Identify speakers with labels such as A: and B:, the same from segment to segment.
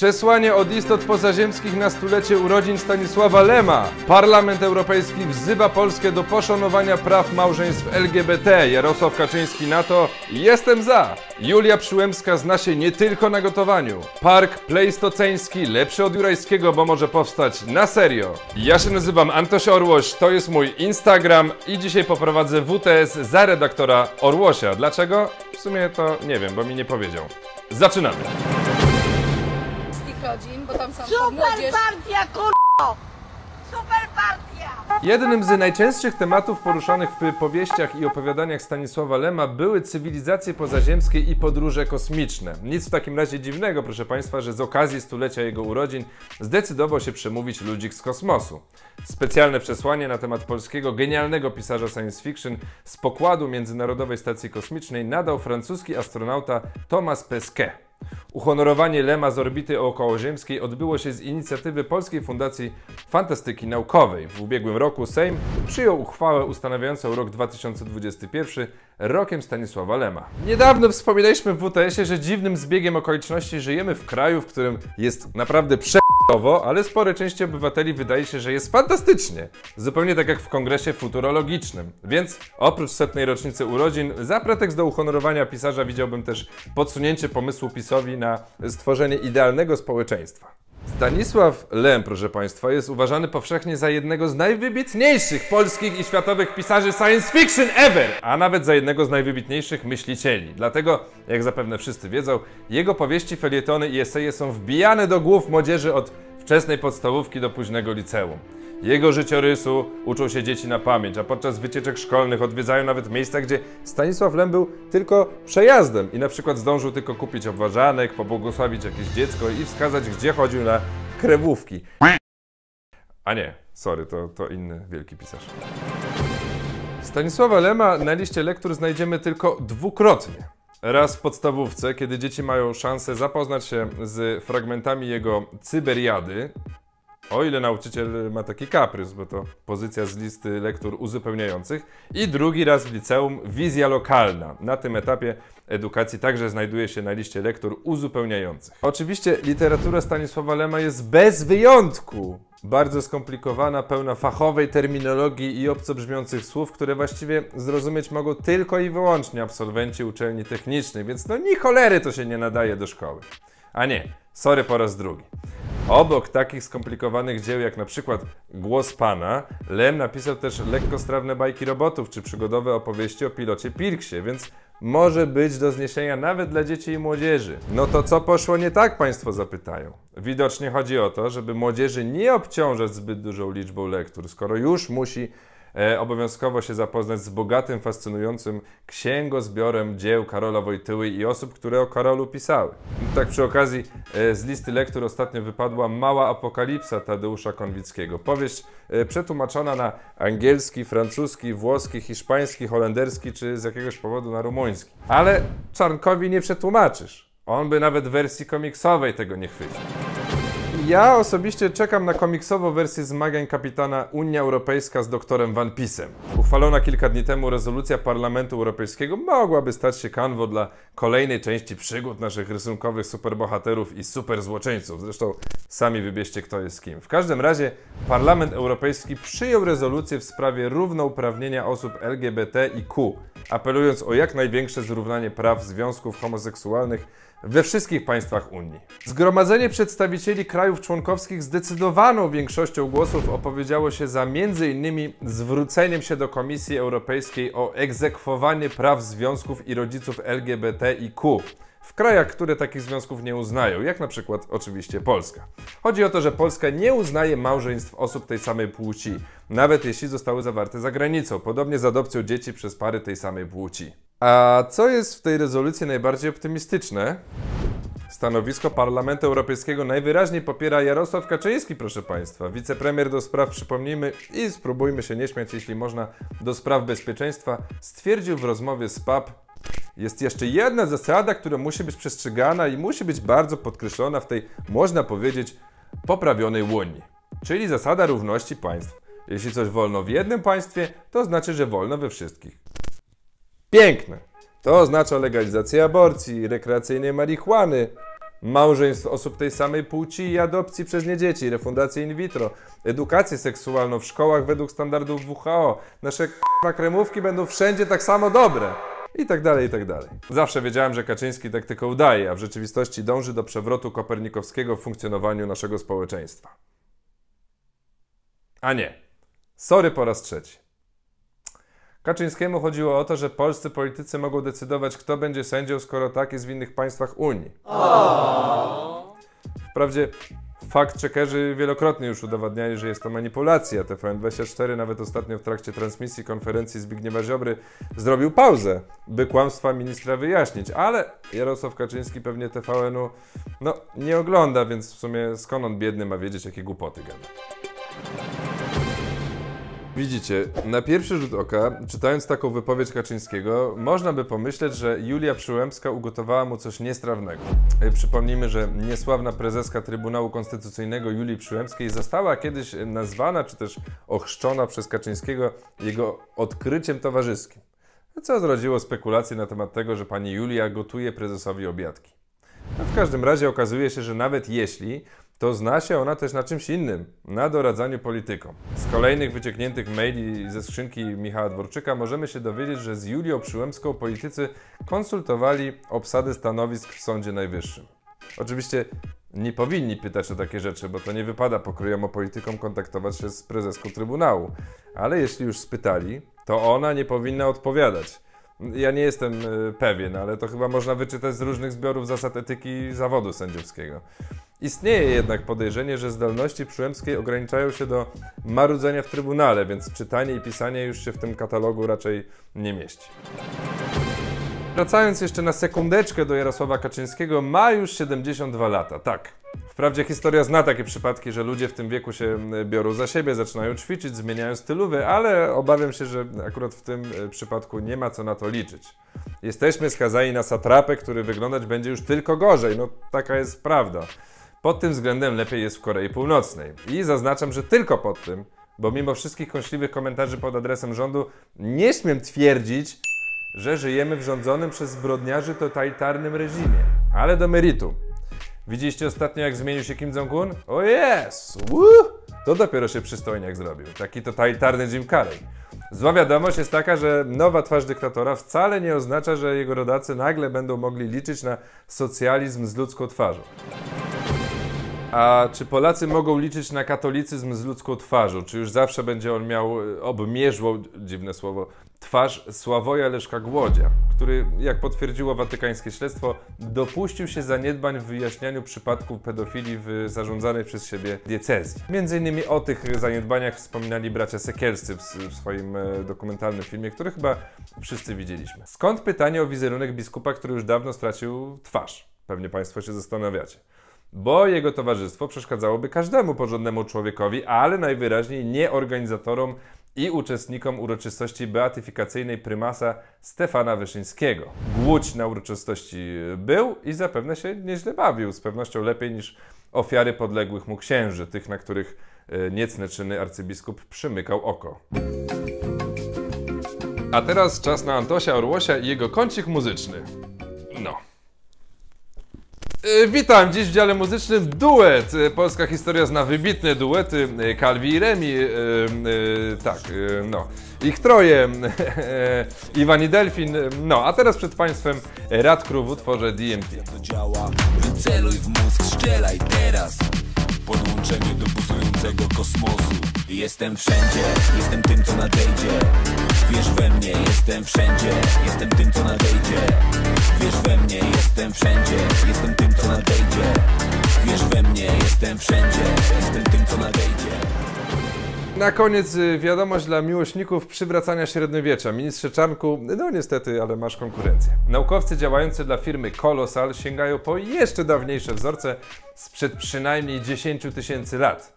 A: Przesłanie od istot pozaziemskich na stulecie urodzin Stanisława Lema. Parlament Europejski wzywa Polskę do poszanowania praw małżeństw LGBT. Jarosław Kaczyński na to jestem za. Julia Przyłębska zna się nie tylko na gotowaniu. Park pleistoceński lepszy od jurajskiego, bo może powstać na serio. Ja się nazywam Antoś Orłoś, to jest mój Instagram i dzisiaj poprowadzę WTS za redaktora Orłosia. Dlaczego? W sumie to nie wiem, bo mi nie powiedział. Zaczynamy.
B: Rodzin, bo tam są
C: Super
B: młodzież.
C: partia, kurwa! Super partia!
A: Jednym z najczęstszych tematów poruszanych w powieściach i opowiadaniach Stanisława Lema były cywilizacje pozaziemskie i podróże kosmiczne. Nic w takim razie dziwnego, proszę Państwa, że z okazji stulecia jego urodzin zdecydował się przemówić ludzik z kosmosu. Specjalne przesłanie na temat polskiego genialnego pisarza science fiction z pokładu Międzynarodowej Stacji Kosmicznej nadał francuski astronauta Thomas Pesquet. Uhonorowanie Lema z orbity okołoziemskiej odbyło się z inicjatywy Polskiej Fundacji Fantastyki Naukowej. W ubiegłym roku Sejm przyjął uchwałę ustanawiającą rok 2021 rokiem Stanisława Lema. Niedawno wspominaliśmy w WTS-ie, że dziwnym zbiegiem okoliczności żyjemy w kraju, w którym jest naprawdę prze ale sporej części obywateli wydaje się, że jest fantastycznie. Zupełnie tak jak w kongresie futurologicznym. Więc oprócz setnej rocznicy urodzin, za pretekst do uhonorowania pisarza widziałbym też podsunięcie pomysłu PiSowi na stworzenie idealnego społeczeństwa. Stanisław Lem, proszę Państwa, jest uważany powszechnie za jednego z najwybitniejszych polskich i światowych pisarzy science fiction ever, a nawet za jednego z najwybitniejszych myślicieli. Dlatego, jak zapewne wszyscy wiedzą, jego powieści, felietony i eseje są wbijane do głów młodzieży od wczesnej podstawówki do późnego liceum. Jego życiorysu uczą się dzieci na pamięć, a podczas wycieczek szkolnych odwiedzają nawet miejsca, gdzie Stanisław Lem był tylko przejazdem i na przykład zdążył tylko kupić obważanek, pobłogosławić jakieś dziecko i wskazać, gdzie chodził na krewówki. A nie, sorry, to, to inny wielki pisarz. Stanisława Lema na liście lektur znajdziemy tylko dwukrotnie. Raz w podstawówce, kiedy dzieci mają szansę zapoznać się z fragmentami jego Cyberiady, o ile nauczyciel ma taki kaprys, bo to pozycja z listy lektur uzupełniających. I drugi raz w liceum wizja lokalna. Na tym etapie edukacji także znajduje się na liście lektur uzupełniających. Oczywiście literatura Stanisława Lema jest bez wyjątku bardzo skomplikowana, pełna fachowej terminologii i obco brzmiących słów, które właściwie zrozumieć mogą tylko i wyłącznie absolwenci uczelni technicznej, więc no ni cholery to się nie nadaje do szkoły. A nie, sorry po raz drugi. Obok takich skomplikowanych dzieł jak na przykład Głos Pana, Lem napisał też lekkostrawne bajki robotów czy przygodowe opowieści o pilocie Pirksie, więc może być do zniesienia nawet dla dzieci i młodzieży. No to co poszło nie tak, Państwo zapytają. Widocznie chodzi o to, żeby młodzieży nie obciążać zbyt dużą liczbą lektur, skoro już musi e, obowiązkowo się zapoznać z bogatym, fascynującym księgozbiorem dzieł Karola Wojtyły i osób, które o Karolu pisały. Tak przy okazji e, z listy lektur ostatnio wypadła Mała Apokalipsa Tadeusza Konwickiego. Powieść e, przetłumaczona na angielski, francuski, włoski, hiszpański, holenderski czy z jakiegoś powodu na rumuński. Ale Czarnkowi nie przetłumaczysz. On by nawet w wersji komiksowej tego nie chwycił. Ja osobiście czekam na komiksową wersję zmagań kapitana Unia Europejska z doktorem Van Pisem. Uchwalona kilka dni temu rezolucja Parlamentu Europejskiego mogłaby stać się kanwą dla kolejnej części przygód naszych rysunkowych superbohaterów i superzłoczyńców. Zresztą sami wybierzcie kto jest kim. W każdym razie Parlament Europejski przyjął rezolucję w sprawie równouprawnienia osób LGBT i Q, apelując o jak największe zrównanie praw związków homoseksualnych we wszystkich państwach Unii. Zgromadzenie przedstawicieli krajów członkowskich zdecydowaną większością głosów opowiedziało się za m.in. zwróceniem się do Komisji Europejskiej o egzekwowanie praw związków i rodziców LGBT i Q w krajach, które takich związków nie uznają, jak na przykład oczywiście Polska. Chodzi o to, że Polska nie uznaje małżeństw osób tej samej płci, nawet jeśli zostały zawarte za granicą, podobnie z adopcją dzieci przez pary tej samej płci. A co jest w tej rezolucji najbardziej optymistyczne? Stanowisko Parlamentu Europejskiego najwyraźniej popiera Jarosław Kaczyński, proszę Państwa. Wicepremier do spraw, przypomnijmy, i spróbujmy się nie śmiać, jeśli można, do spraw bezpieczeństwa, stwierdził w rozmowie z PAP, jest jeszcze jedna zasada, która musi być przestrzegana i musi być bardzo podkreślona w tej, można powiedzieć, poprawionej Unii. Czyli zasada równości państw. Jeśli coś wolno w jednym państwie, to znaczy, że wolno we wszystkich. Piękne. To oznacza legalizację aborcji, rekreacyjnej marihuany, małżeństw osób tej samej płci i adopcji przez nie dzieci, refundację in vitro, edukację seksualną w szkołach według standardów WHO. Nasze k***a kremówki będą wszędzie tak samo dobre. I tak dalej, i tak dalej. Zawsze wiedziałem, że Kaczyński tak tylko udaje, a w rzeczywistości dąży do przewrotu kopernikowskiego w funkcjonowaniu naszego społeczeństwa. A nie. Sorry po raz trzeci. Kaczyńskiemu chodziło o to, że polscy politycy mogą decydować, kto będzie sędzią, skoro tak jest w innych państwach Unii. Wprawdzie fakt checkerzy wielokrotnie już udowadniali, że jest to manipulacja. TVN24 nawet ostatnio w trakcie transmisji konferencji Zbigniewa Ziobry zrobił pauzę, by kłamstwa ministra wyjaśnić, ale Jarosław Kaczyński pewnie TVN-u no, nie ogląda, więc w sumie skąd on biedny ma wiedzieć, jakie głupoty gada. Widzicie, na pierwszy rzut oka, czytając taką wypowiedź Kaczyńskiego, można by pomyśleć, że Julia Przyłębska ugotowała mu coś niestrawnego. E, Przypomnijmy, że niesławna prezeska Trybunału Konstytucyjnego Julii Przyłębskiej została kiedyś nazwana, czy też ochrzczona przez Kaczyńskiego jego odkryciem towarzyskim. Co zrodziło spekulacje na temat tego, że pani Julia gotuje prezesowi obiadki. No w każdym razie okazuje się, że nawet jeśli, to zna się ona też na czymś innym na doradzaniu politykom. Z kolejnych wyciekniętych maili ze skrzynki Michała Dworczyka możemy się dowiedzieć, że z Julią Przyłębską politycy konsultowali obsady stanowisk w Sądzie Najwyższym. Oczywiście nie powinni pytać o takie rzeczy, bo to nie wypada pokryjomo politykom kontaktować się z prezeską Trybunału. Ale jeśli już spytali, to ona nie powinna odpowiadać. Ja nie jestem y, pewien, ale to chyba można wyczytać z różnych zbiorów zasad etyki zawodu sędziowskiego. Istnieje jednak podejrzenie, że zdolności Przyłębskiej ograniczają się do marudzenia w trybunale, więc czytanie i pisanie już się w tym katalogu raczej nie mieści. Wracając jeszcze na sekundeczkę do Jarosława Kaczyńskiego, ma już 72 lata, tak. Wprawdzie historia zna takie przypadki, że ludzie w tym wieku się biorą za siebie, zaczynają ćwiczyć, zmieniają stylowy, ale obawiam się, że akurat w tym e, przypadku nie ma co na to liczyć. Jesteśmy skazani na satrapę, który wyglądać będzie już tylko gorzej, no taka jest prawda. Pod tym względem lepiej jest w Korei Północnej. I zaznaczam, że tylko pod tym, bo mimo wszystkich kąśliwych komentarzy pod adresem rządu, nie śmiem twierdzić, że żyjemy w rządzonym przez zbrodniarzy totalitarnym reżimie. Ale do meritum. Widzieliście ostatnio, jak zmienił się Kim Jong-un? O jest! To dopiero się przystojniak zrobił. Taki totalitarny Jim Carrey. Zła wiadomość jest taka, że nowa twarz dyktatora wcale nie oznacza, że jego rodacy nagle będą mogli liczyć na socjalizm z ludzką twarzą. A czy Polacy mogą liczyć na katolicyzm z ludzką twarzą? Czy już zawsze będzie on miał e, obmierzłą, dziwne słowo, twarz Sławoja Leszka Głodzia, który, jak potwierdziło watykańskie śledztwo, dopuścił się zaniedbań w wyjaśnianiu przypadków pedofilii w zarządzanej przez siebie diecezji. Między innymi o tych zaniedbaniach wspominali bracia Sekielscy w, w swoim e, dokumentalnym filmie, który chyba wszyscy widzieliśmy. Skąd pytanie o wizerunek biskupa, który już dawno stracił twarz? Pewnie Państwo się zastanawiacie bo jego towarzystwo przeszkadzałoby każdemu porządnemu człowiekowi, ale najwyraźniej nie organizatorom i uczestnikom uroczystości beatyfikacyjnej prymasa Stefana Wyszyńskiego. Głódź na uroczystości był i zapewne się nieźle bawił, z pewnością lepiej niż ofiary podległych mu księży, tych, na których e, niecne czyny arcybiskup przymykał oko. A teraz czas na Antosia Orłosia i jego kącik muzyczny. E, Witam, dziś w dziale muzycznym duet. E, Polska historia zna wybitne duety. e, Calvi i Remi, e, e, tak, e, no. Ich troje, e, Iwan i Delfin. e, No, a teraz przed Państwem Radkru w utworze DMT.
B: to działa Wyceluj w mózg, strzelaj teraz Podłączenie do buzującego kosmosu Jestem wszędzie, jestem tym co nadejdzie jestem wszędzie Jestem tym co nadejdzie Wierz we mnie, jestem wszędzie Jestem tym co nadejdzie Wierz we mnie, jestem wszędzie Jestem tym co nadejdzie
A: Na koniec y, wiadomość dla miłośników przywracania średniowiecza. Ministrze Czarnku, no niestety, ale masz konkurencję. Naukowcy działający dla firmy Colossal sięgają po jeszcze dawniejsze wzorce sprzed przynajmniej 10 tysięcy lat.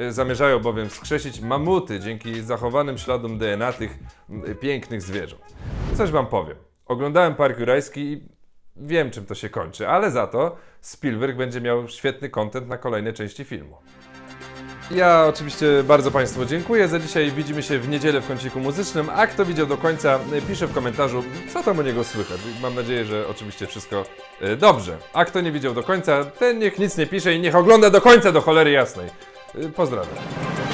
A: Y, Zamierzają bowiem wskrzesić mamuty dzięki zachowanym śladom DNA tych mm, pięknych zwierząt. Coś wam powiem. Oglądałem Park Jurajski i wiem czym to się kończy, ale za to Spielberg będzie miał świetny content na kolejne części filmu. Ja oczywiście bardzo Państwu dziękuję za dzisiaj. Widzimy się w niedzielę w kąciku muzycznym. A kto widział do końca, y, pisze w komentarzu, co tam u niego słychać. Mam nadzieję, że oczywiście wszystko y, dobrze. A kto nie widział do końca, ten niech nic nie pisze i niech ogląda do końca do cholery jasnej. Y, Pozdrawiam.